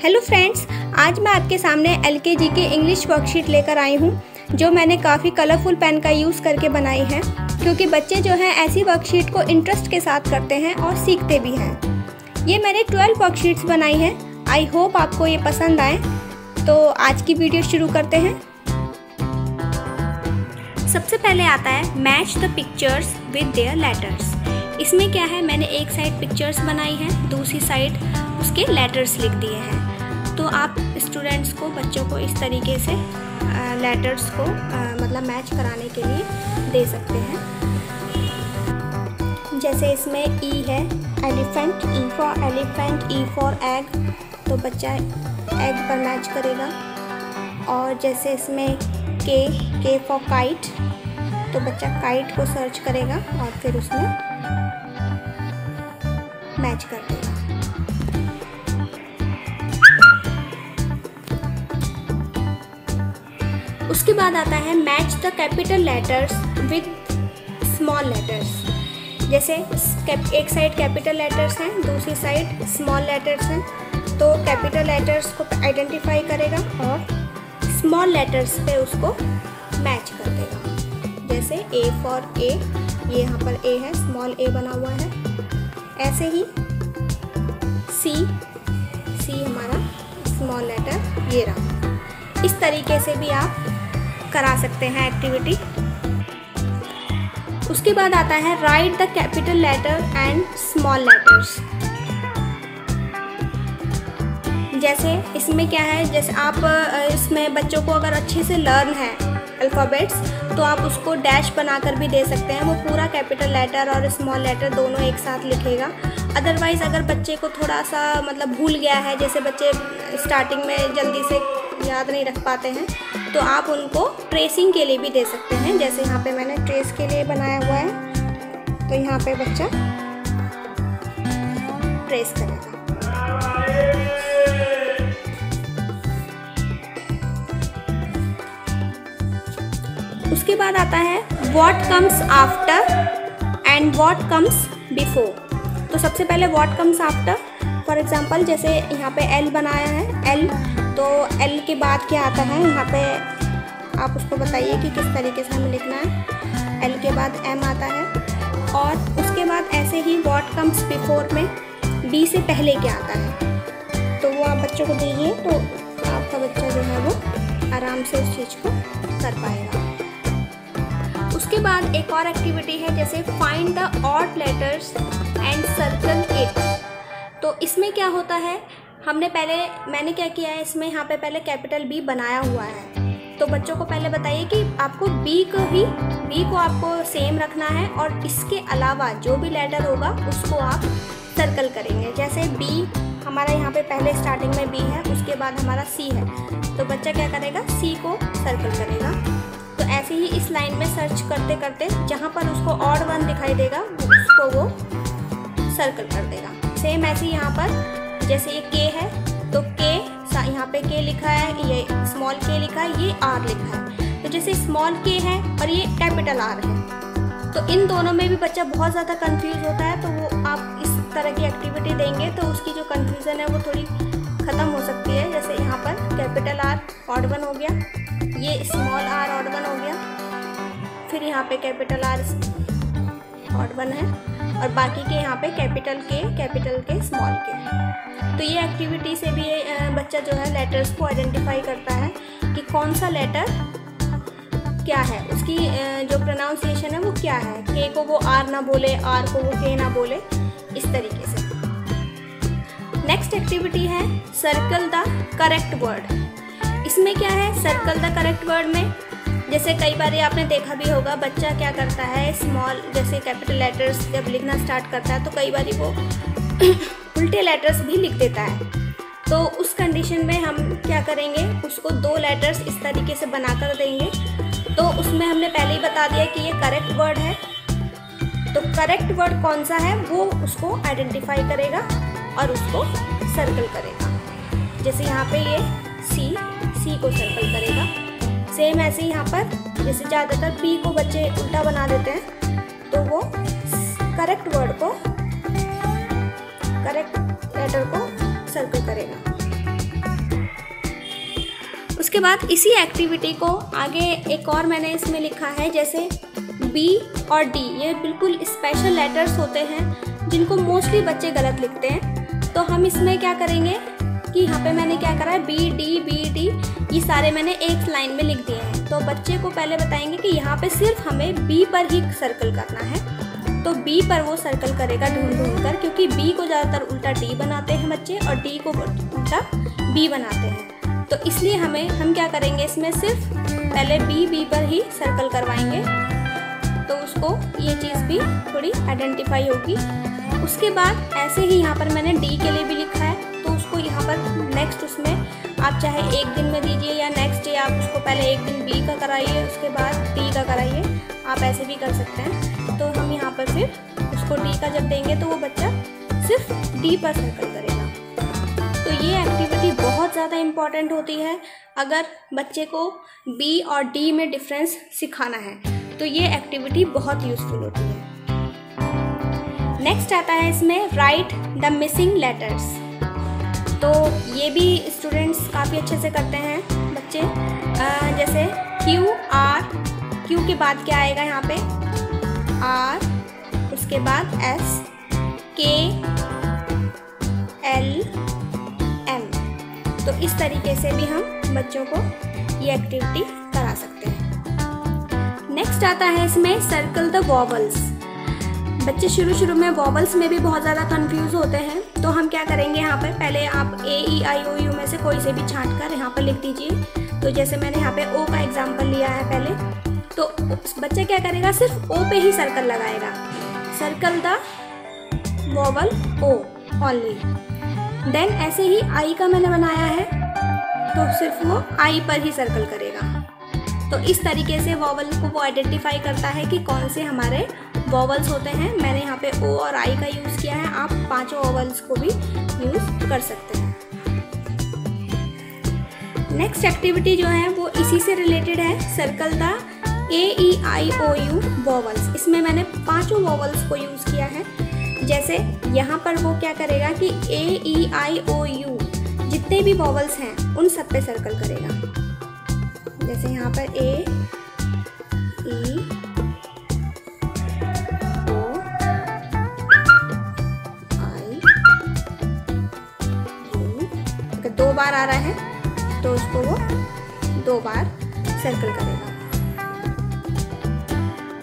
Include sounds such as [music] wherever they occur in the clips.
Hello friends आज मैं आपके सामने एलकेजी की इंग्लिश वर्कशीट लेकर आई हूँ, जो मैंने काफ़ी कलरफुल पेन का यूज़ करके बनाई है, क्योंकि बच्चे जो हैं ऐसी वर्कशीट को इंटरेस्ट के साथ करते हैं और सीखते भी हैं। ये मैंने 12 वर्कशीट्स बनाई हैं आई होप आपको ये पसंद आए। तो आज की वीडियो शुरू करते हैं। सबसे पहले आता है match the pictures with their letters इसमें क्या है, मैंने एक साइड पिक्चर्स बनाई हैं, दूसरी साइड उसके लेटर्स लिख दिए हैं। तो आप स्टूडेंट्स को, बच्चों को इस तरीके से लेटर्स को मतलब मैच कराने के लिए दे सकते हैं। जैसे इसमें ई e है elephant E for elephant E for egg तो बच्चा एग पर मैच करेगा। और जैसे इसमें के के फॉर काइट तो बच्चा काइट को सर्च करेगा और फिर उसमें मैच कर देगा उसके बाद आता है match the capital letters with small letters जैसे एक साइड कैपिटल लेटर्स हैं, दूसरी साइड स्मॉल लेटर्स हैं तो कैपिटल लेटर्स को आइडेंटिफाई करेगा और स्मॉल लेटर्स पे उसको मैच कर देगा। जैसे ए फॉर ए ये यहाँ पर ए है स्मॉल ए बना हुआ है। ऐसे ही सी सी हमारा स्मॉल लेटर ये रहा। इस तरीके से भी आप करा सकते हैं एक्टिविटी उसके बाद आता है write the capital letter and small letters जैसे इसमें क्या है, जैसे आप इसमें बच्चों को अगर अच्छे से लर्न है अल्फ़ाबेट्स तो आप उसको डैश बनाकर भी दे सकते हैं। वो पूरा कैपिटल लेटर और स्मॉल लेटर दोनों एक साथ लिखेगा। अदरवाइज़ अगर बच्चे को थोड़ा सा मतलब भूल गया है, जैसे बच्चे स्टार्टिंग में जल्दी से याद नहीं रख पाते हैं तो आप उनको ट्रेसिंग के लिए भी दे सकते हैं। जैसे यहाँ पे मैंने ट्रेस के लिए बनाया हुआ है तो यहाँ पे बच्चा ट्रेस करेगा। उसके बाद आता है what comes after and what comes before तो सबसे पहले what comes after for example जैसे यहाँ पे एल बनाया है एल तो एल के बाद क्या आता है? यहाँ पे आप उसको बताइए कि किस तरीके से हमें लिखना है। एल के बाद एम आता है और उसके बाद ऐसे ही वॉट कम्स बिफोर में बी से पहले क्या आता है। तो वो आप बच्चों को दीजिए तो आपका बच्चा जो है वो आराम से उस चीज़ को कर पाएगा। उसके बाद एक और एक्टिविटी है, जैसे find the odd letters and circle it तो इसमें क्या होता है? हमने पहले, मैंने क्या किया है, इसमें यहाँ पे पहले कैपिटल बी बनाया हुआ है। तो बच्चों को पहले बताइए कि आपको बी को ही बी को आपको सेम रखना है और इसके अलावा जो भी लेटर होगा, उसको आप सर्कल करेंगे। जैसे बी हमारा यहाँ पे पहले स्टार्टिंग में बी है, उसके बाद हमारा सी है। तो बच्चा क्या करेगा? सी को सर्कल करेगा। तो ऐसे ही इस लाइन में सर्च करते करते जहाँ पर उसको और वन दिखाई देगा, उसको वो सर्कल कर देगा। सेम ऐसे ही यहाँ पर जैसे ये के है तो के यहाँ पे के लिखा है, ये स्मॉल के लिखा है, ये आर लिखा है। तो जैसे स्मॉल के है और ये कैपिटल आर है तो इन दोनों में भी बच्चा बहुत ज़्यादा कंफ्यूज होता है तो वो आप इस तरह की एक्टिविटी देंगे तो उसकी जो कन्फ्यूज़न है वो थोड़ी ख़त्म हो सकती है। जैसे यहाँ पर कैपिटल आर ऑड वन हो गया, ये स्मॉल आर ऑड वन हो गया, फिर यहाँ पे कैपिटल आर ऑड वन है। और बाकी के यहाँ पे कैपिटल के कैपिटल के स्मॉल के तो ये एक्टिविटी से भी बच्चा जो है लेटर्स को आइडेंटिफाई करता है कि कौन सा लेटर क्या है। उसकी जो प्रोनाउंसिएशन है वो क्या है। के को वो आर ना बोले आर को वो के ना बोले, इस तरीके से। नेक्स्ट एक्टिविटी है सर्कल द करेक्ट वर्ड इसमें क्या है? सर्कल द करेक्ट वर्ड में जैसे कई बार आपने देखा भी होगा, बच्चा क्या करता है स्मॉल जैसे कैपिटल लेटर्स जब लिखना स्टार्ट करता है तो कई बार वो [coughs] उल्टे लेटर्स भी लिख देता है। तो उस कंडीशन में हम क्या करेंगे, उसको दो लेटर्स इस तरीके से बना कर देंगे। तो उसमें हमने पहले ही बता दिया कि ये करेक्ट वर्ड है। तो करेक्ट वर्ड कौन सा है, वो उसको आइडेंटिफाई करेगा और उसको सर्कल करेगा। जैसे यहाँ पे ये सी सी को सर्कल करेगा। सेम ऐसे ही यहाँ पर। जैसे ज़्यादातर पी को बच्चे उल्टा बना देते हैं तो वो करेक्ट वर्ड को करेक्ट लेटर को सर्कल करेगा। उसके बाद इसी एक्टिविटी को आगे एक और मैंने इसमें लिखा है, जैसे बी और डी ये बिल्कुल स्पेशल लेटर्स होते हैं, जिनको मोस्टली बच्चे गलत लिखते हैं। तो हम इसमें क्या करेंगे? कि यहाँ पे मैंने क्या करा है? बी डी बी डी ये सारे मैंने एक लाइन में लिख दिए हैं। तो बच्चे को पहले बताएँगे कि यहाँ पे सिर्फ़ हमें बी पर ही सर्कल करना है। तो बी पर वो सर्कल करेगा ढूंढ ढूंढ कर, क्योंकि बी को ज़्यादातर उल्टा डी बनाते हैं बच्चे और डी को उल्टा बी बनाते हैं। तो इसलिए हमें, हम क्या करेंगे इसमें सिर्फ़ पहले बी बी पर ही सर्कल करवाएँगे। तो उसको ये चीज़ भी थोड़ी आइडेंटिफाई होगी। उसके बाद ऐसे ही यहाँ पर मैंने डी के लिए भी लिखा है। यहाँ पर नेक्स्ट उसमें आप चाहे एक दिन में दीजिए या नेक्स्ट डे आप उसको पहले एक दिन बी का कराइए, उसके बाद डी का कराइए, आप ऐसे भी कर सकते हैं। तो हम यहाँ पर फिर उसको डी का जब देंगे तो वो बच्चा सिर्फ़ डी पर सर्कल करेगा। तो ये एक्टिविटी बहुत ज़्यादा इंपॉर्टेंट होती है अगर बच्चे को बी और डी में डिफरेंस सिखाना है। तो ये एक्टिविटी बहुत यूज़फुल होती है। नेक्स्ट आता है इसमें राइट द मिसिंग लेटर्स तो ये भी स्टूडेंट्स काफ़ी अच्छे से करते हैं बच्चे। आ, जैसे क्यू आर क्यू के बाद क्या आएगा यहाँ पे? आर उसके बाद एस के एल एम तो इस तरीके से भी हम बच्चों को ये एक्टिविटी करा सकते हैं। नेक्स्ट आता है इसमें सर्कल द वॉवल्स बच्चे शुरू शुरू में वॉवल्स में भी बहुत ज़्यादा कंफ्यूज होते हैं। तो हम क्या करेंगे यहाँ पर? पहले आप ए ई आई ओ यू में से कोई से भी छांट कर यहाँ पर लिख दीजिए। तो जैसे मैंने यहाँ पे ओ का एग्ज़ाम्पल लिया है पहले तो बच्चा क्या करेगा? सिर्फ़ ओ पे ही सर्कल लगाएगा। Circle the vowel O only then ऐसे ही आई का मैंने बनाया है तो सिर्फ़ वो आई पर ही सर्कल करेगा। तो इस तरीके से वॉवल को वो आइडेंटिफाई करता है कि कौन से हमारे वॉवल्स होते हैं, मैंने यहाँ पे ओ और आई का यूज़ किया है, आप पाँचों वॉवल्स को भी यूज़ कर सकते हैं। नेक्स्ट एक्टिविटी जो है, वो इसी से रिलेटेड है circle the A E I O U vowels इसमें मैंने पाँचों वॉवल्स को यूज़ किया है। जैसे यहाँ पर वो क्या करेगा कि ए ई आई ओ यू जितने भी वॉवल्स हैं, उन सब पे सर्कल करेगा। जैसे यहाँ पर ए ई बार आ रहा है तो उसको वो दो बार सर्कल करेगा।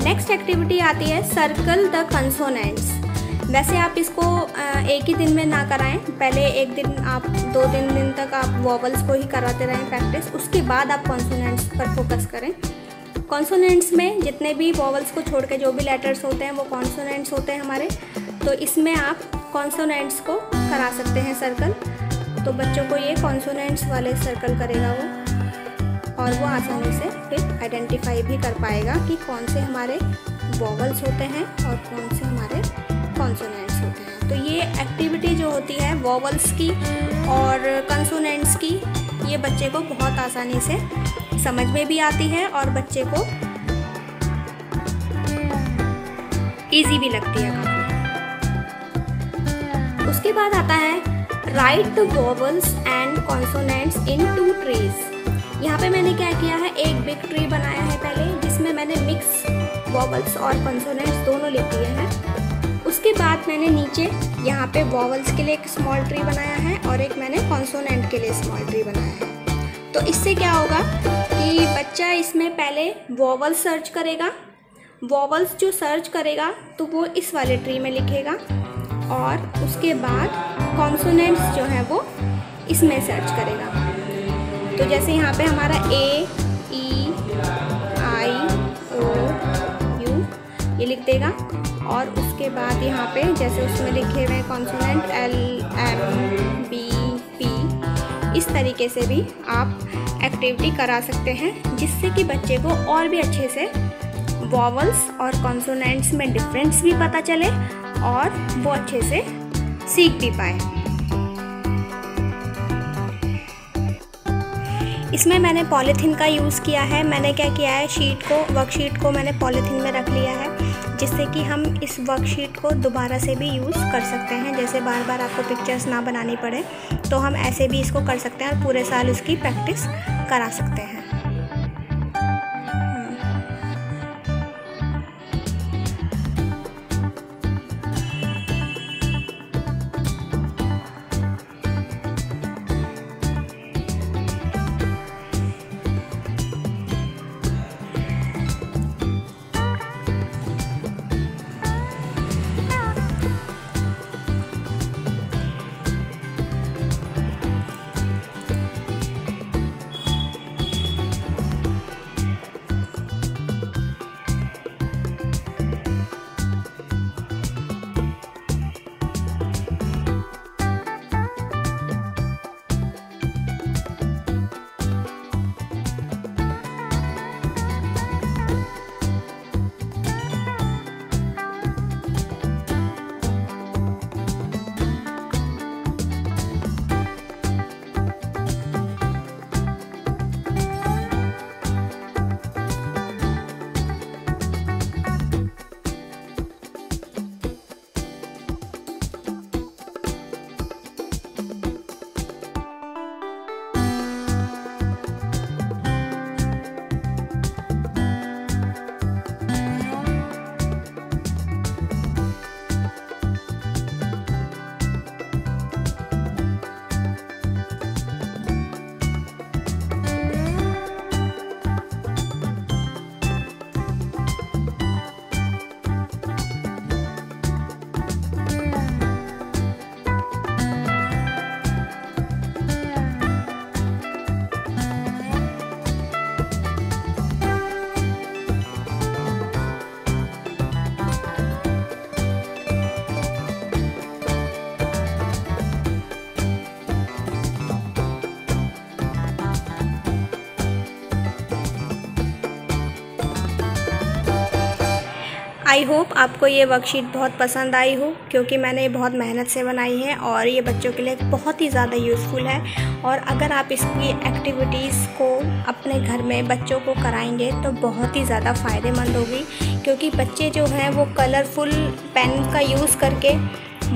नेक्स्ट एक्टिविटी आती है सर्कल द कंसोनेंट्स वैसे आप इसको एक ही दिन में ना कराएँ। पहले एक दिन आप, दो तीन दिन तक आप वॉवल्स को ही कराते रहें प्रैक्टिस उसके बाद आप कॉन्सोनेंट्स पर फोकस करें। कॉन्सोनेंट्स में जितने भी वॉवल्स को छोड़ के जो भी लेटर्स होते हैं, वो कॉन्सोनेंट्स होते हैं हमारे। तो इसमें आप कॉन्सोनेंट्स को करा सकते हैं सर्कल तो बच्चों को ये कॉन्सोनेंट्स वाले सर्कल करेगा वो। और वो आसानी से फिर आइडेंटिफाई भी कर पाएगा कि कौन से हमारे वॉवल्स होते हैं और कौन से हमारे कॉन्सोनेंट्स होते हैं। तो ये एक्टिविटी जो होती है वॉवल्स की और कंसोनेंट्स की, ये बच्चे को बहुत आसानी से समझ में भी आती है और बच्चे को इजी भी लगती है। उसके बाद आता है write the vowels and consonants in two trees यहाँ पे मैंने क्या किया है? एक बिग ट्री बनाया है पहले, जिसमें मैंने मिक्स वॉवल्स और कॉन्सोनेंट्स दोनों लिख दिए हैं। उसके बाद मैंने नीचे यहाँ पे वॉवल्स के लिए एक स्मॉल ट्री बनाया है और एक मैंने कॉन्सोनेंट के लिए स्मॉल ट्री बनाया है। तो इससे क्या होगा कि बच्चा इसमें पहले वॉवल सर्च करेगा। वॉवल्स जो सर्च करेगा तो वो इस वाले ट्री में लिखेगा। और उसके बाद कॉन्सोनेंट्स जो है वो इसमें सर्च करेगा। तो जैसे यहाँ पे हमारा ए ई आई ओ यू ये लिख देगा। और उसके बाद यहाँ पे जैसे उसमें लिखे हुए consonant L M B P इस तरीके से भी आप एक्टिविटी करा सकते हैं, जिससे कि बच्चे को और भी अच्छे से वॉवल्स और कॉन्सोनेंट्स में डिफरेंस भी पता चले और वो अच्छे से सीख भी पाए। इसमें मैंने पॉलीथीन का यूज़ किया है। मैंने क्या किया है? शीट को वर्कशीट को मैंने पॉलीथीन में रख लिया है, जिससे कि हम इस वर्कशीट को दोबारा से भी यूज़ कर सकते हैं। जैसे बार बार आपको पिक्चर्स ना बनानी पड़े तो हम ऐसे भी इसको कर सकते हैं और पूरे साल इसकी प्रैक्टिस करा सकते हैं। आई होप आपको ये वर्कशीट बहुत पसंद आई हो, क्योंकि मैंने ये बहुत मेहनत से बनाई है और ये बच्चों के लिए बहुत ही ज़्यादा यूज़फुल है। और अगर आप इसकी एक्टिविटीज़ को अपने घर में बच्चों को कराएँगे तो बहुत ही ज़्यादा फ़ायदेमंद होगी, क्योंकि बच्चे जो हैं वो कलरफुल पेन का यूज़ करके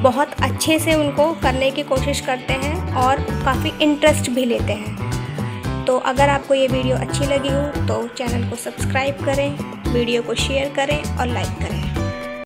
बहुत अच्छे से उनको करने की कोशिश करते हैं और काफ़ी इंटरेस्ट भी लेते हैं। तो अगर आपको ये वीडियो अच्छी लगी हो तो चैनल को सब्सक्राइब करें। वीडियो को शेयर करें और लाइक करें।